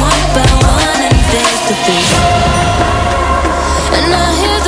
one by one and face to face. And I hear